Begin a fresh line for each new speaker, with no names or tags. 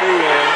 see you.